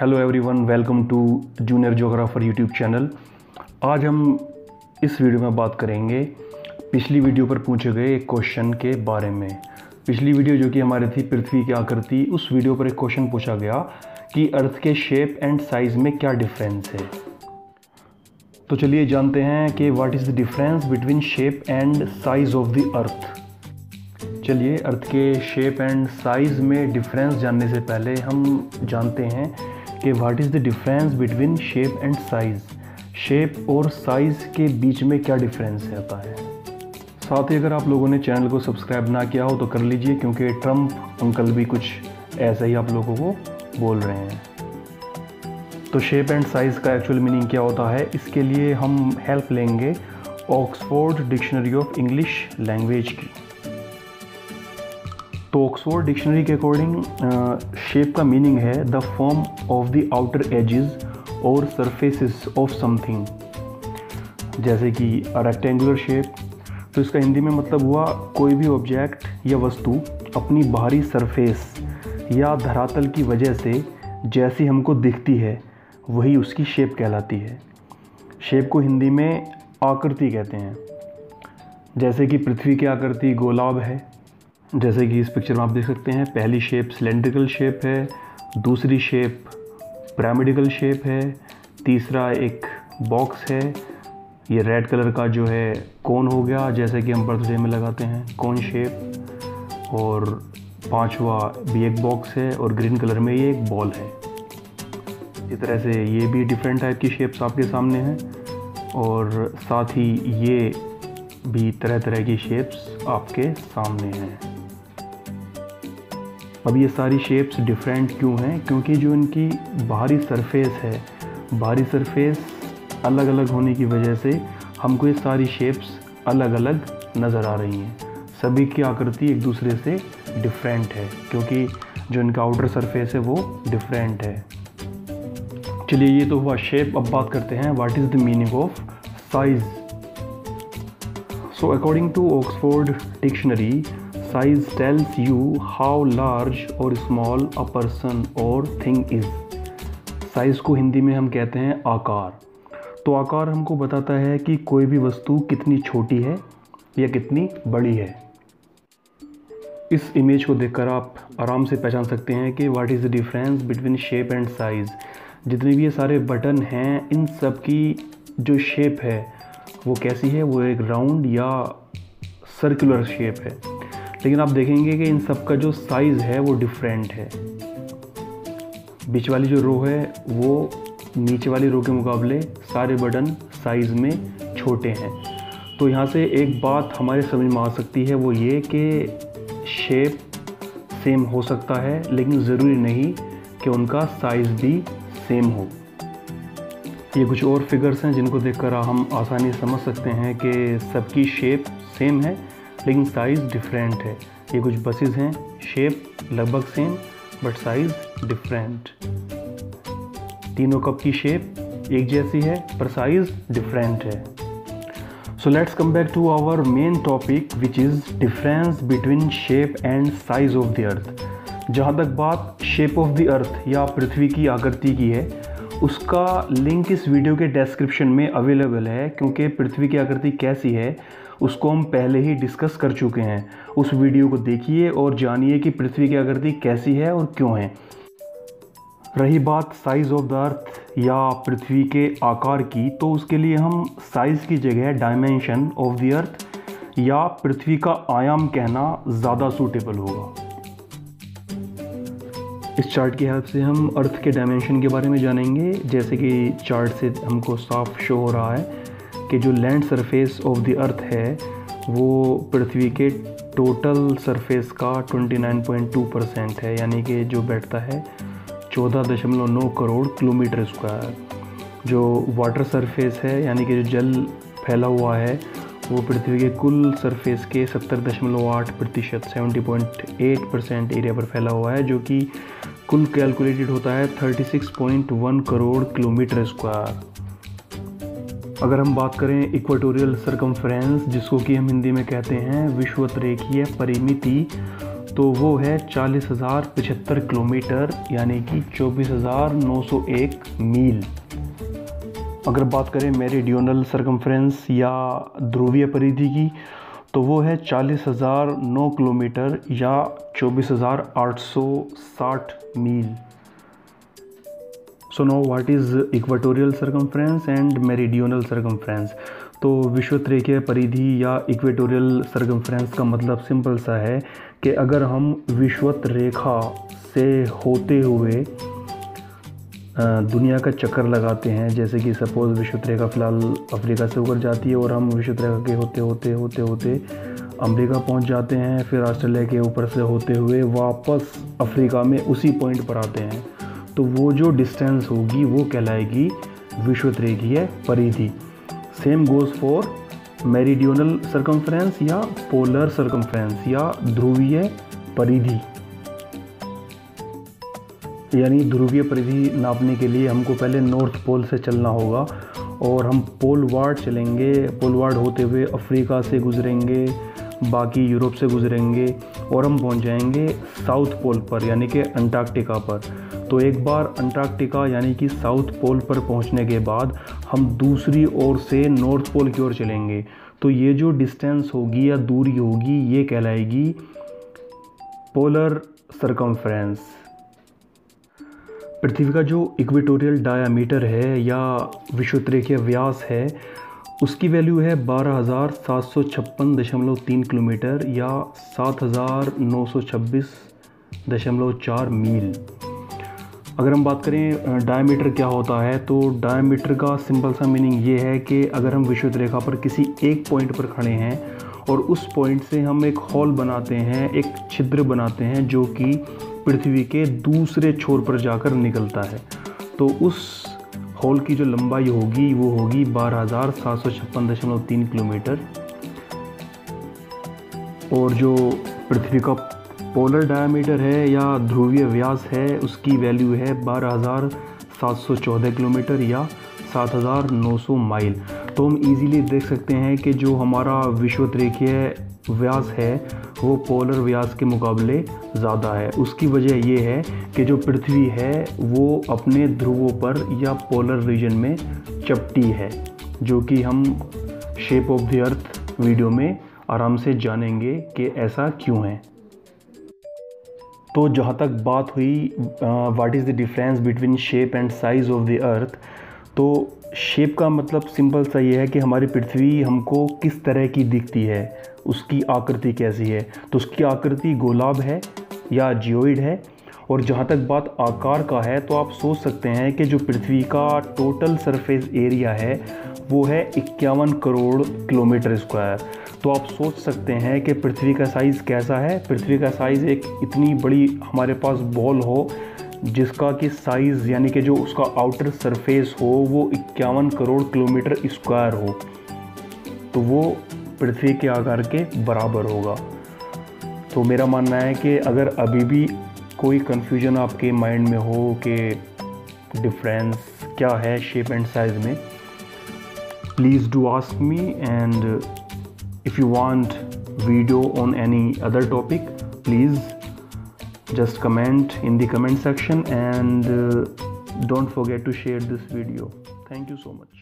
Hello everyone welcome to junior geographer YouTube channel आज हम इस वीडियो में बात करेंगे पिछली वीडियो पर पूछे गए एक क्वेश्चन के बारे में। पिछली वीडियो जो कि हमारी थी पृथ्वी की आकृति उस वीडियो पर एक क्वेश्चन पूछा गया कि अर्थ के शेप एंड साइज़ में क्या डिफरेंस है। तो चलिए जानते हैं कि what is the difference between shape and size of the earth चलिए अर्थ के शेप एंड साइज़ में डिफरेंस जानने से पहले हम जानते हैं कि what is the difference between shape and size shape और साइज़ के बीच में क्या डिफरेंस रहता है? साथ ही अगर आप लोगों ने चैनल को सब्सक्राइब ना किया हो तो कर लीजिए, क्योंकि ट्रंप अंकल भी कुछ ऐसा ही आप लोगों को बोल रहे हैं। तो शेप एंड साइज़ का एक्चुअल मीनिंग क्या होता है? इसके लिए हम हेल्प लेंगे Oxford dictionary of English language की। तो ऑक्सफोर्ड डिक्शनरी के अकॉर्डिंग शेप का मीनिंग है the form of the outer edges और सरफेसिस ऑफ़ समथिंग जैसे कि रेक्टेंगुलर शेप तो इसका हिंदी में मतलब हुआ कोई भी ऑब्जेक्ट या वस्तु अपनी बाहरी सरफेस या धरातल की वजह से जैसी हमको दिखती है, वही उसकी शेप कहलाती है। शेप को हिंदी में आकृति कहते हैं। जैसे कि पृथ्वी की आकृति, गोलाब है। जैसे कि इस पिक्चर में आप देख सकते हैं, पहली शेप सिलेंड्रिकल शेप है, दूसरी शेप पिरामिडिकल शेप है, तीसरा एक बॉक्स है। ये रेड कलर का जो है कोन हो गया, जैसे कि हम बर्थडे में लगाते हैं कोन शेप और पांचवा भी एक बॉक्स है और ग्रीन कलर में ये एक बॉल है। इस तरह से ये भी डिफरेंट टाइप की शेप्स आपके सामने हैं और साथ ही ये भी तरह तरह की शेप्स आपके सामने हैं। अब ये सारी शेप्स डिफरेंट क्यों हैं? क्योंकि जो इनकी बाहरी सरफेस है, बाहरी सरफेस अलग अलग होने की वजह से हमको ये सारी शेप्स अलग अलग नज़र आ रही हैं। सभी की आकृति एक दूसरे से डिफरेंट है, क्योंकि जो इनका आउटर सरफेस है वो डिफरेंट है। चलिए, ये तो हुआ शेप अब बात करते हैं what is the meaning of size so according to Oxford dictionary size tells you how large और स्मॉल अ पर्सन और थिंग इज़ साइज़ को हिंदी में हम कहते हैं आकार। तो आकार हमको बताता है कि कोई भी वस्तु कितनी छोटी है या कितनी बड़ी है। इस इमेज को देखकर आप आराम से पहचान सकते हैं कि what is the difference between shape and size जितने भी ये सारे बटन हैं, इन सब की जो शेप है, वो कैसी है? वो एक राउंड या सर्कुलर शेप है। लेकिन आप देखेंगे कि इन सब का जो साइज़ है, वो डिफरेंट है। बीच वाली जो रो है, वो नीचे वाली रो के मुकाबले सारे बटन साइज़ में छोटे हैं। तो यहाँ से एक बात हमारे समझ में आ सकती है, वो ये कि शेप सेम हो सकता है, लेकिन ज़रूरी नहीं कि उनका साइज़ भी सेम हो। ये कुछ और फिगर्स हैं जिनको देखकर हम आसानी समझ सकते हैं कि सबकी शेप सेम है लेकिन साइज़ डिफरेंट है। ये कुछ बसेस हैं, शेप लगभग सेम बट साइज़ डिफरेंट तीनों कप की शेप एक जैसी है, पर साइज़ डिफरेंट है। So let's come back to our main topic which is difference between shape and size of the earth जहाँ तक बात शेप ऑफ़ द अर्थ या पृथ्वी की आकृति की है, उसका लिंक इस वीडियो के डिस्क्रिप्शन में अवेलेबल है, क्योंकि पृथ्वी की आकृति कैसी है उसको हम पहले ही डिस्कस कर चुके हैं। उस वीडियो को देखिए और जानिए कि पृथ्वी की आकृति कैसी है और क्यों है। रही बात साइज़ ऑफ़ द अर्थ या पृथ्वी के आकार की तो उसके लिए हम साइज़ की जगह डायमेंशन ऑफ़ द अर्थ या पृथ्वी का आयाम कहना ज़्यादा सूटेबल होगा। इस चार्ट की हेल्प से हम अर्थ के डायमेंशन के बारे में जानेंगे। जैसे कि चार्ट से हमको साफ़ शो हो रहा है। कि जो land surface of the earth है, वो पृथ्वी के टोटल सरफेस का 29.2 परसेंट है, यानी कि जो बैठता है, चौदह दशमलव नौ करोड़ किलोमीटर स्क्वायर जो वाटर सरफेस है, यानी कि जो जल फैला हुआ है, वो पृथ्वी के कुल सरफेस के सत्तर दशमलव आठ प्रतिशत सेवेंटी परसेंट एरिया पर फैला हुआ है, जो कि कुल कैलकुलेटेड होता है thirty six point one crore kilometre square अगर हम बात करें इक्वाटोरियल सरकमफ्रेंस जिसको कि हम हिंदी में कहते हैं विश्वत रेखीय परिमिति तो वो है चालीस हज़ार पचहत्तर किलोमीटर, यानी कि चौबीस हज़ार नौ सौ एक मील। अगर बात करें मेरीडियोनल सरकमफ्रेंस या ध्रुवीय परिधि की तो वो है चालीस हज़ार नौ किलोमीटर या चौबीस हज़ार आठ सौ साठ मील। So no what is equatorial circumference and meridional circumference तो विश्वत्रेखीय परिधि या इक्वेटोरियल सरकमफ्रेंस का मतलब सिंपल सा है कि अगर हम विश्वत रेखा से होते हुए दुनिया का चक्कर लगाते हैं, जैसे कि सपोज़ विश्वत रेखा फ़िलहाल अफ्रीका से होकर जाती है और हम विश्वत रेखा के होते होते होते होते अमेरिका पहुँच जाते हैं, फिर ऑस्ट्रेलिया के ऊपर से होते हुए वापस अफ्रीका में उसी पॉइंट पर आते हैं। तो वो जो डिस्टेंस होगी, वो कहलाएगी विश्वत्रेखीय परिधि। Same goes for meridional circumference या पोलर सरकमफ्रेंस या ध्रुवीय परिधि। यानी ध्रुवीय परिधि नापने के लिए हमको पहले नॉर्थ पोल से चलना होगा और हम पोल वार्ड चलेंगे। पोल वार्ड होते हुए अफ्रीका से गुजरेंगे। बाकी यूरोप से गुजरेंगे और हम पहुँच जाएँगे साउथ पोल पर, यानी कि अंटार्कटिका पर। तो एक बार अंटार्कटिका, यानी कि साउथ पोल पर पहुँचने के बाद हम दूसरी ओर से नॉर्थ पोल की ओर चलेंगे। तो ये जो डिस्टेंस होगी या दूरी होगी, ये कहलाएगी पोलर सरकमफ्रेंस। पृथ्वी का जो इक्वेटोरियल डायामीटर है या विश्वत्रेखीय व्यास है उसकी वैल्यू है बारह हज़ार सात सौ छप्पन दशमलव तीन किलोमीटर या सात हज़ार नौ सौ छब्बीस दशमलव चार मील। अगर हम बात करें डायमीटर क्या होता है तो डायमीटर का सिंपल सा मीनिंग ये है कि अगर हम विश्वत रेखा पर किसी एक पॉइंट पर खड़े हैं और उस पॉइंट से हम एक हॉल बनाते हैं, एक छिद्र बनाते हैं जो कि पृथ्वी के दूसरे छोर पर जाकर निकलता है तो उस हॉल की जो लंबाई होगी, वो होगी बारह हज़ार सात सौ छप्पन दशमलव तीन किलोमीटर। और जो पृथ्वी का पोलर डायमीटर है या ध्रुवीय व्यास है, उसकी वैल्यू है बारह हज़ार सात सौ चौदह किलोमीटर या सात हज़ार नौ सौ माइल। तो हम इजीली देख सकते हैं कि जो हमारा विश्वतरेखीय व्यास है वो पोलर व्यास के मुकाबले ज़्यादा है। उसकी वजह ये है कि जो पृथ्वी है, वो अपने ध्रुवों पर या पोलर रीजन में चपटी है, जो कि हम shape of the earth video में आराम से जानेंगे कि ऐसा क्यों है। तो जहाँ तक बात हुई what is the difference between shape and size of the earth तो शेप का मतलब सिंपल सा ये है कि हमारी पृथ्वी हमको किस तरह की दिखती है? उसकी आकृति कैसी है? तो उसकी आकृति गोलाब है या जियोइड है? और जहाँ तक बात आकार का है तो आप सोच सकते हैं कि जो पृथ्वी का टोटल सरफेस एरिया है, वो है इक्यावन करोड़ किलोमीटर स्क्वायर तो आप सोच सकते हैं कि पृथ्वी का साइज़ कैसा है? पृथ्वी का साइज़ एक इतनी बड़ी हमारे पास बॉल हो जिसका कि साइज़ यानी कि जो उसका आउटर सरफेस हो, वो इक्यावन करोड़ किलोमीटर स्क्वायर हो तो वो पृथ्वी के आकार के बराबर होगा। तो मेरा मानना है कि अगर अभी भी कोई कन्फ्यूज़न आपके माइंड में हो कि डिफरेंस क्या है शेप एंड साइज़ में please do ask me and if you want video on any other topic please just comment in the comment section and uh, don't forget to share this video. Thank you so much